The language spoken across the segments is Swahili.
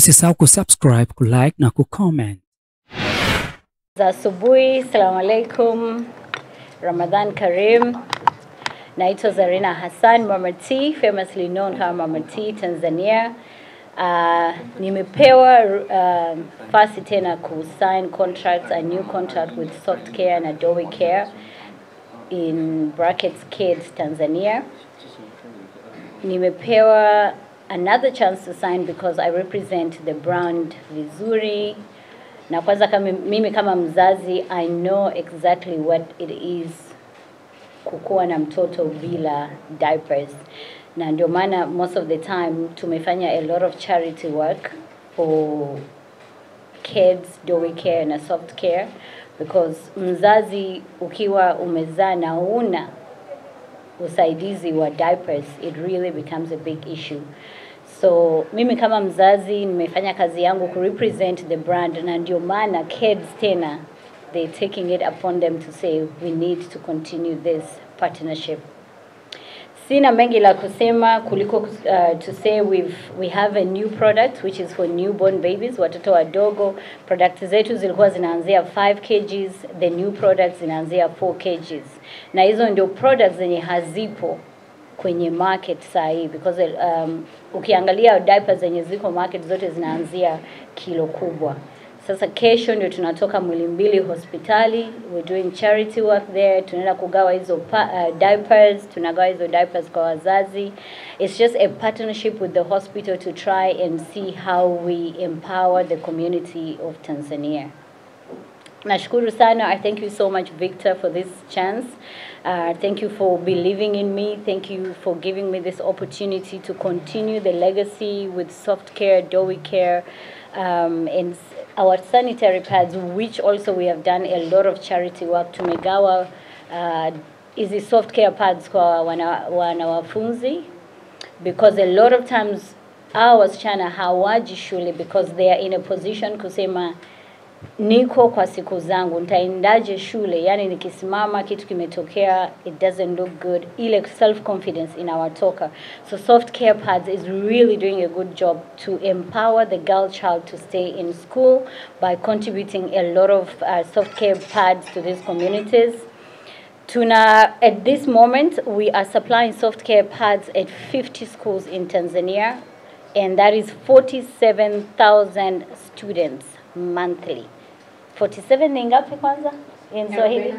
Usisahau kusubscribe, kulike na kucomment. za asubuhi. Salamu alaikum, Ramadhan Karim. Naitwa Zarina Hassan Mama T, famously known kama Mama T Tanzania. Uh, nimepewa uh, fasi tena kusign contracts, a new contract with Soft Care na Adobe Care in brackets Kids Tanzania. Nimepewa another chance to sign because I represent the brand vizuri. Na kwanza kama mimi kama mzazi I know exactly what it is kukuwa na mtoto bila diapers, na ndio maana most of the time tumefanya a lot of charity work for kids, Dowie Care na Soft Care. Because mzazi ukiwa umezaa na una usaidizi wa diapers it really becomes a big issue so mimi kama mzazi nimefanya kazi yangu ku represent the brand na ndio maana kids tena they taking it upon them to say we need to continue this partnership. Sina mengi la kusema kuliko uh, to say we've, we have a new product which is for newborn babies watoto wadogo. Product zetu zilikuwa zinaanzia 5 kgs the new products zinaanzia 4 kgs. Na hizo ndio products zenye hazipo kwenye market saa hii because um, ukiangalia diapers zenye ziko market zote zinaanzia kilo kubwa. Sasa kesho ndio tunatoka mwili mbili hospitali we doing charity work there tunaenda kugawa hizo uh, diapers tunagawa hizo diapers kwa wazazi. It's just a partnership with the hospital to try and see how we empower the community of Tanzania Nashukuru sana. I thank you so much, Victor, for this chance. Uh, thank you for believing in me. Thank you for giving me this opportunity to continue the legacy with soft care, Dowie care, um, and our sanitary pads, which also we have done a lot of charity work. to Tumegawa uh, hizi soft care pads kwa wana, wanawafunzi because a lot of times hawa wasichana hawaji shule because they are in a position kusema niko kwa siku zangu nitaendaje shule? Yani nikisimama kitu kimetokea it doesn't look good. Ile self confidence in our inawatoka. So soft care pads is really doing a good job to empower the girl child to stay in school by contributing a lot of uh, soft care pads to these communities. Tuna, at this moment, we are supplying soft care pads at 50 schools in Tanzania, and that is 47,000 students monthly. 47 ni ngapi kwanza in Swahili?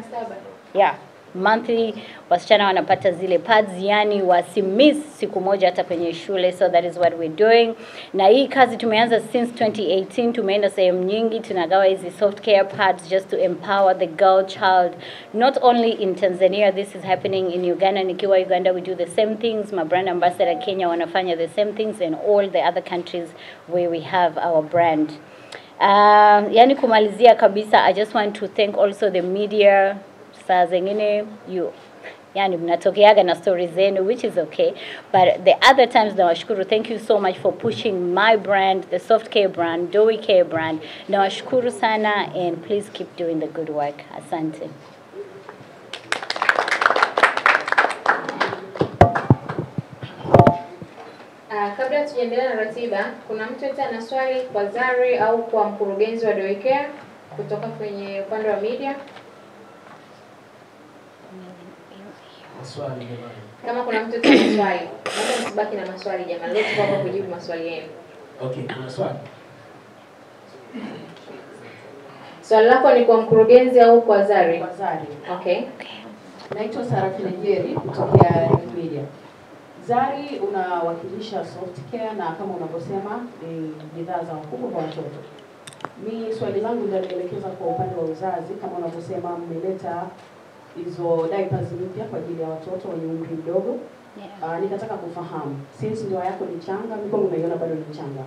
Yeah, monthly wasichana wanapata zile pads, yani wasimiss siku moja hata kwenye shule, so that is what we're doing. Na hii kazi tumeanza since 2018, tumeenda sehemu nyingi, tunagawa hizi soft care pads just to empower the girl child, not only in Tanzania, this is happening in Uganda. Nikiwa Uganda, we do the same things. My brand ambassador Kenya wanafanya the same things in all the other countries where we have our brand. Um, yani kumalizia kabisa, I just want to thank also the media. Saa zingine you yani mnatokeaga na stories zenu which is okay. But the other times nawashukuru. Thank you so much for pushing my brand the soft care brand Dowie care brand. Nawashukuru sana and please keep doing the good work. Asante kabla tujaendelea na ratiba, kuna mtu yote ana swali kwa Zari au kwa mkurugenzi wa Dowie kutoka kwenye upande wa media? Maswali jamani. Kama kuna mtu yote ana swali, labda msibaki na maswali jamani, leo tuko hapa kujibu maswali yenu. Okay, kuna swali? Swali lako ni kwa mkurugenzi au kwa Zari? Kwa Zari. Okay. Naitwa Sarafina Njeri kutokea New Media. Zari unawakilisha soft care na kama unavyosema ni bidhaa za wakubwa kwa watoto. Mi swali langu linalielekeza kwa upande wa uzazi, kama unavyosema mmeleta hizo diapers mpya kwa ajili ya watoto wenye umri mdogo. Uh, nikataka kufahamu since ndoa yako ni changa, mimi unaiona naiona bado ni changa,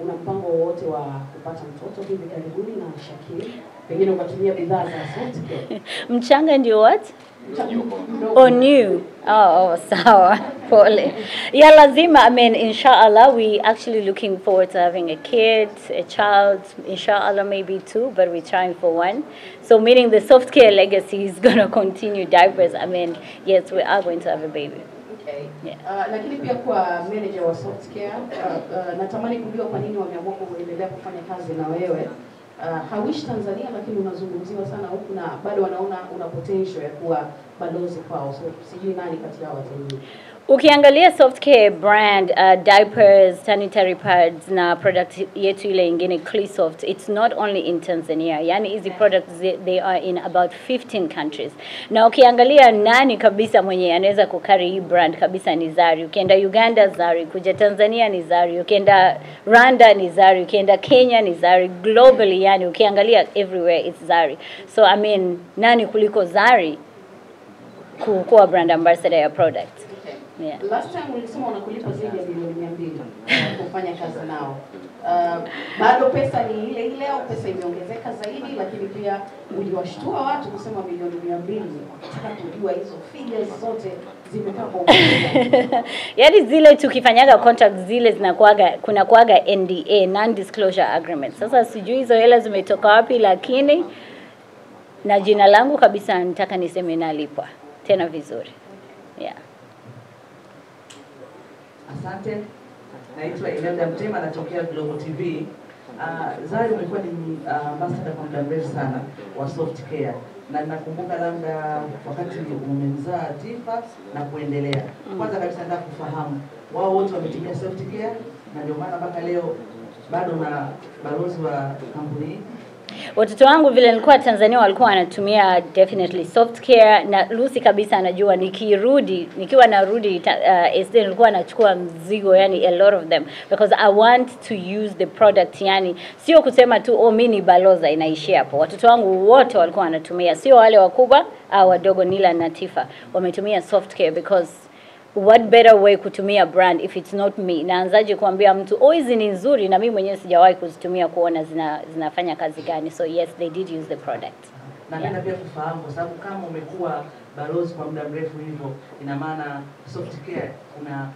una mpango wowote wa kupata mtoto hivi karibuni na Shakir, pengine ukatumia bidhaa za soft care? mchanga ndio what. Oh, new. Oh, oh, sawa. Pole. Yeah, lazima. I mean, inshallah, we actually looking forward to having a kid, a child. Inshallah, maybe two, but we're trying for one. So, meaning the soft care legacy is going to continue diapers. I mean, yes, we are going to have a baby. Okay. Yeah. Uh, lakini pia kwa manager wa Softcare uh, uh, natamani kujua kwa nini wameamua kuendelea kufanya kazi na wewe. Uh, hawishi Tanzania lakini unazungumziwa sana huku na bado wanaona una potential ya kuwa balozi kwao. So sijui nani kati yao wataingia. Ukiangalia Softcare brand, uh, diapers, sanitary pads na product yetu ile ingine Clesoft, it's not only in Tanzania. Yani hizi products they, they are in about 15 countries. Na ukiangalia nani kabisa mwenye anaweza kukari hii brand kabisa ni Zari. Ukienda Uganda Zari, kuja Tanzania ni Zari, ukienda Rwanda ni Zari, ukienda Kenya ni Zari, globally yani ukiangalia everywhere it's Zari. So I mean, nani kuliko Zari kuwa brand ambassador ya product? Okay. Yeah. Last time ulisema unakulipa zaidi ya milioni mia mbili kufanya kazi nao. Uh, bado pesa ni ile ile au pesa imeongezeka zaidi, lakini pia uliwashtua watu kusema milioni mia mbili. Nataka kujua hizo figures zote yaani zile tukifanyaga contract zile zinakuaga kuna kuaga NDA non disclosure agreement. Sasa sijui hizo hela zimetoka wapi, lakini na jina langu kabisa nitaka niseme nalipwa tena vizuri yeah. Asante, naitwa Imelda Mtema, natokea Global TV. Uh, Zari umekuwa ni uh, ambassador kwa muda mrefu sana wa soft care na nakumbuka labda wakati umemzaa Tifa na kuendelea. Kwanza kabisa nataka kufahamu wao wote wametumia soft care na ndio maana mpaka leo bado na balozi wa kampuni hii. Watoto wangu vile nilikuwa Tanzania walikuwa wanatumia definitely soft care, na Lucy kabisa anajua nikirudi, nikiwa narudi uh, SD nilikuwa nachukua mzigo, yani a lot of them because I want to use the product, yani sio kusema tu oh, mimi ni baloza inaishia hapo. Watoto wangu wote walikuwa wanatumia, sio wale wakubwa au wadogo. Nila na Tifa wametumia soft care because what better way kutumia brand if it's not me naanzaje kuambia mtu oh hizi ni nzuri na mimi mwenyewe sijawahi kuzitumia kuona zina, zinafanya kazi gani so yes they did use the product Napenda pia kufahamu kwa sababu kama umekuwa balozi kwa muda mrefu hivyo, ina maana soft care kuna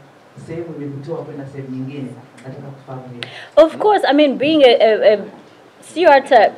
sehemu imekutoa kwenda sehemu nyingine. Nataka kufahamu hiyo. of course i mean being a, a, a sio hata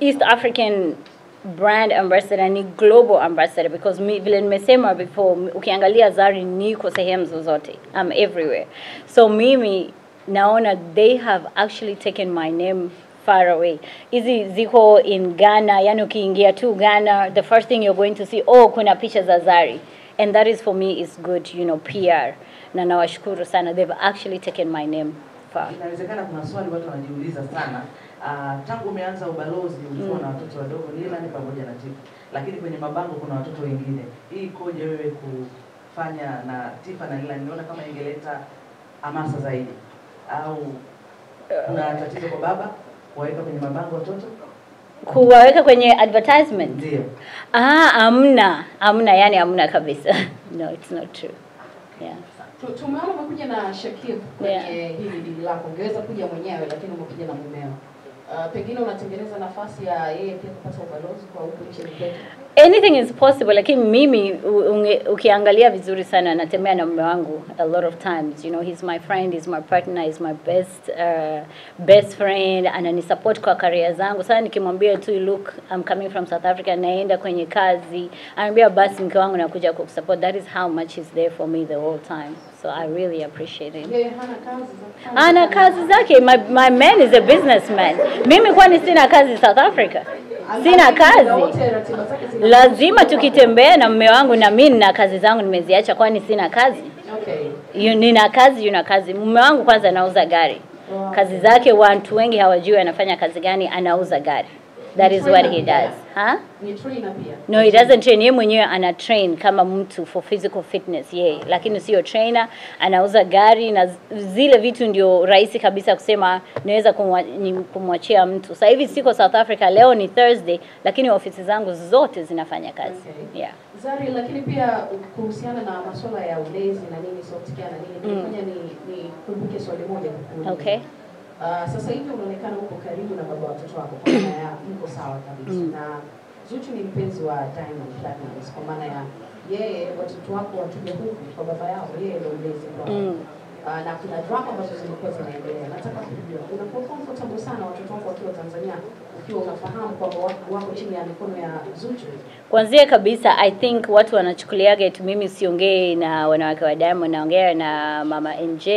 east african brand ambassador ni global ambassador because mi, vile nimesema before ukiangalia zari niko sehemu zozote. I'm everywhere. So mimi naona they have actually taken my name far away. Hizi ziko in ghana yani ukiingia tu ghana the first thing you're going to see oh kuna picha za zari. And that is for me is good you know pr na nawashukuru sana. They've actually taken my name far. Inawezekana kuna swali watu wanajiuliza sana. Uh, tangu umeanza ubalozi ulikuwa na watoto wadogo Lilani pamoja na Tifa, lakini kwenye mabango kuna watoto wengine. Hii ikoje wewe kufanya na Tifa na Lilani? Niona kama ingeleta hamasa zaidi, au kuna tatizo kwa baba kuwaweka kwenye mabango watoto? kuwaweka kwenye advertisement Ndio. ah amna amna yani amna kabisa no it's not true yeah Tu- Tumeona umekuja na Shakib kwenye Yeah. hili dili lako, ungeweza kuja mwenyewe lakini umekuja na mumeo. Uh, pengine unatengeneza nafasi ya yeye pia kupata ubalozi kwa huko nchini kwetu. anything is possible lakini mimi unge, ukiangalia vizuri sana natembea na mume wangu a lot of times. You know he's my friend he's my partner he's my best uh, best friend ananisupport kwa career zangu. Sasa nikimwambia tu look I'm coming from South Africa naenda kwenye kazi. Anambia basi mke wangu nakuja kukusupport that is how much he's there for me the whole time so I really appreciate him Yeah, hana kazi za kufanya. ana kazi zake. My, my man is a businessman. Mimi kwani sina kazi South Africa? Sina kazi. zake lazima tukitembea na mume wangu na mimi na kazi zangu nimeziacha kwani sina kazi. Okay. Yu- nina kazi yuna kazi. Mume wangu kwanza anauza gari. Kazi zake watu wengi hawajui anafanya kazi gani anauza gari that is what he does huh? No, he doesn't train. Yeye mwenyewe ana train kama mtu for physical fitness yeye, lakini sio trainer. Anauza gari na zile vitu ndio rahisi kabisa kusema naweza kumwachia mtu. Sasa hivi siko South Africa, leo ni Thursday, lakini ofisi zangu zote zinafanya kazi. Okay. Yeah. Zari, lakini pia kuhusiana na masuala ya ulezi na nini soft care na nini, Mm. ni, ni nikumbuke swali moja kukuuliza. Okay. Uh, sasa hivi unaonekana uko karibu na baba watoto wako kwa maana ya mko sawa kabisa Mm. na Zuchu ni mpenzi wa Diamond Platnumz kwa maana ya yeye watoto wako watuje huku kwa baba yao, yeye ndio mlezi wao. Mm. Uh, na kuna drama ambazo zimekuwa zinaendelea. Nataka kujua unakuwa comfortable sana watoto wako wakiwa Tanzania Kwanzia kabisa I think watu wanachukuliaga eti mimi siongee na wanawake wa Diamond, naongea na mama NJ,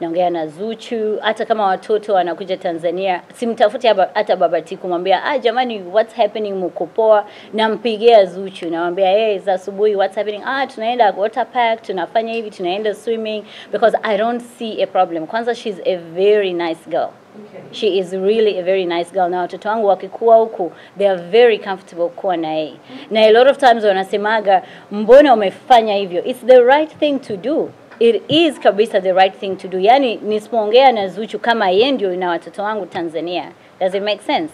naongea na Zuchu. Hata kama watoto wanakuja Tanzania, simtafuti hata babati kumwambia ah, jamani what's happening, mko poa? Nampigia Zuchu, namwambia hey, za asubuhi what's happening? Ah, tunaenda water park, tunafanya hivi, tunaenda swimming because I don't see a problem. Kwanza she's a very nice girl. Okay. She is really a very nice girl. Na watoto wangu wakikuwa huku, they are very comfortable kuwa na yeye. Na a lot of times wanasemaga, mbona umefanya hivyo? It's the right thing to do. It is kabisa the right thing to do. Yani nisipoongea na Zuchu kama yeye ndio na watoto wangu Tanzania. Does it make sense?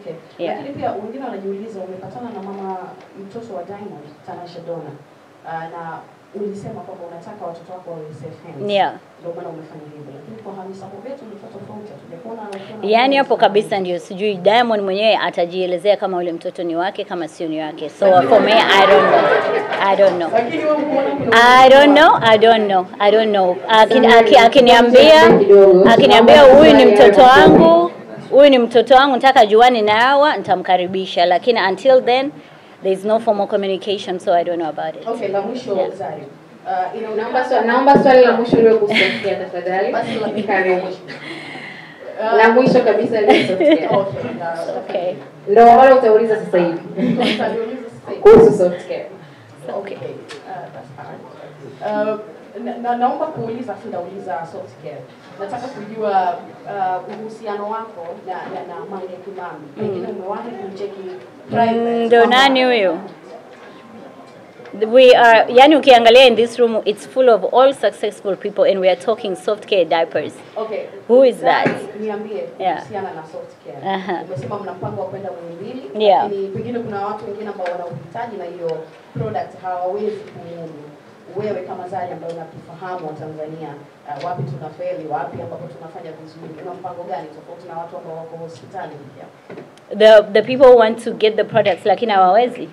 Okay. Yeah. Lakini pia wengine wanajiuliza umepatana na mama mtoto wa Diamond Tanasha Donna uh, na ulisema kwamba unataka watoto wako wawe safe. Yeah. Ndio maana umefanya hivyo. Lakini kwa Hamisa Mobeto ni tofauti. Hatujakuona Yaani hapo kabisa ndio sijui Diamond mwenyewe atajielezea kama ule mtoto ni wake kama sio ni wake. So for me I don't know. I don't know. I don't know, I don't know, I don't know. Aki- Akiniambia, akiniambia huyu ni mtoto wangu, huyu ni mtoto wangu, nataka juani na hawa, nitamkaribisha, lakini until then there is no formal communication, so I don't know about it. Okay, la mwisho Yeah. Zari. Uh, Naomba inaonekana swali, naomba swali la mwisho liwe kuhusu Sofia tafadhali. basi la pili la Karibu. mwisho. La mwisho kabisa liwe Sofia. Okay, Okay. Ndio ambalo utauliza sasa hivi Utaniuliza sasa hivi. kuhusu soft care. Okay. Uh, that's fine. Uh, na, na, naomba kuuliza afu nauliza soft care. Nataka kujua uh, uhusiano wako na, na, na Mange Kimambi. Pengine umewahi kumcheki private. Ndo nani huyo? We are, yani ukiangalia in this room, it's full of all successful people and we are talking soft care diapers. Okay. Who is that? Niambie Yeah. kuhusiana na soft care. Aha. Umesema mna mpango wa kwenda Muhimbili. Yeah. Lakini pengine kuna watu wengine ambao wana uhitaji na hiyo product hawawezi kumudu. Wewe kama Zari ambayo unatufahamu wa Tanzania, uh, wapi tunafeli, wapi ambapo tunafanya vizuri, una mpango gani tofauti na watu ambao wako hospitali pia? The, the people want to get the products lakini hawawezi.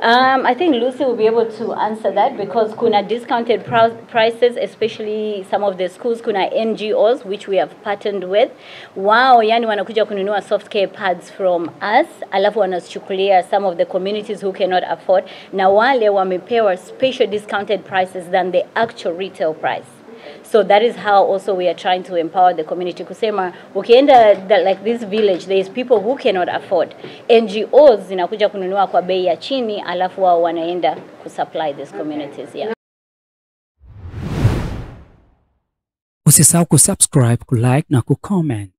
Um, I think Lucy will be able to answer that because kuna discounted pri- prices, especially some of the schools, kuna NGOs which we have partnered with. Wao yani wanakuja kununua soft care pads from us, alafu wanachukulia some of the communities who cannot afford, na wale wamepewa special discounted prices than the actual retail price. So that is how also we are trying to empower the community. Kusema ukienda the, like this village there is people who cannot afford. NGOs zinakuja kununua kwa bei ya chini alafu wao wanaenda kusupply these communities. Yeah. Usisahau kusubscribe, kulike na kucomment.